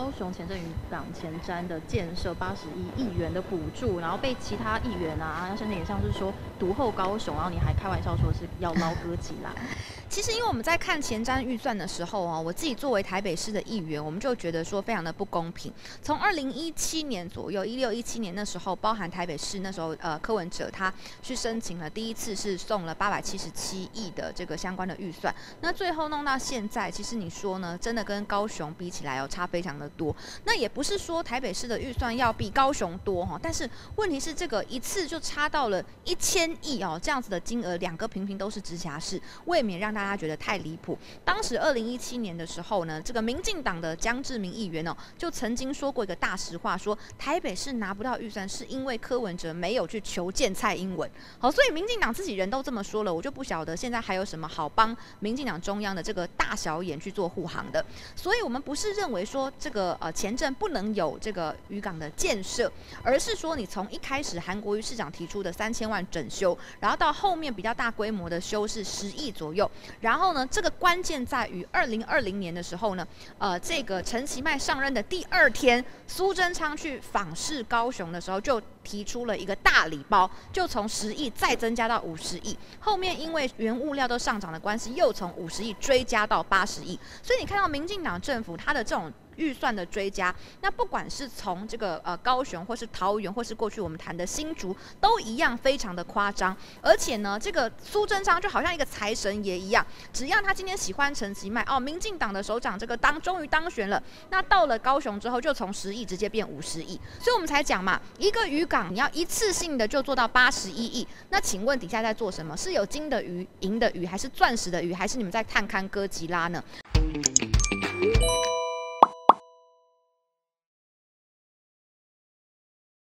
高雄前阵渔港前瞻的建设八十一亿元的补助，然后被其他议员啊，甚至也像是说独后高雄，然后你还开玩笑说是要捞哥起来。其实，因为我们在看前瞻预算的时候啊，我自己作为台北市的议员，我们就觉得说非常的不公平。从二零一七年左右，一六一七年那时候，包含台北市那时候，呃，柯文哲他去申请了第一次是送了八百七十七亿的这个相关的预算。那最后弄到现在，其实你说呢，真的跟高雄比起来哦，差非常的多。那也不是说台北市的预算要比高雄多哈，但是问题是这个一次就差到了一千亿哦，这样子的金额，两个频频都是直辖市，未免让他大家觉得太离谱。当时二零一七年的时候呢，这个民进党的江志明议员哦，就曾经说过一个大实话，说台北市拿不到预算是因为柯文哲没有去求见蔡英文。好，所以民进党自己人都这么说了，我就不晓得现在还有什么好帮民进党中央的这个大小眼去做护航的。所以我们不是认为说这个呃前阵不能有这个渔港的建设，而是说你从一开始韩国瑜市长提出的三千万整修，然后到后面比较大规模的修是十亿左右，然后呢，这个关键在于二零二零年的时候呢，呃，这个陈其迈上任的第二天，苏贞昌去访视高雄的时候，就提出了一个大礼包，就从十亿再增加到五十亿，后面因为原物料都上涨的关系，又从五十亿追加到八十亿，所以你看到民进党政府它的这种。预算的追加，那不管是从这个呃高雄，或是桃园，或是过去我们谈的新竹，都一样非常的夸张。而且呢，这个苏贞昌就好像一个财神爷一样，只要他今天喜欢陈其迈哦，民进党的首长这个当终于当选了，那到了高雄之后，就从十亿直接变五十亿。所以我们才讲嘛，一个渔港你要一次性的就做到八十一亿，那请问底下在做什么？是有金的鱼、银的鱼，还是钻石的鱼，还是你们在探勘哥吉拉呢？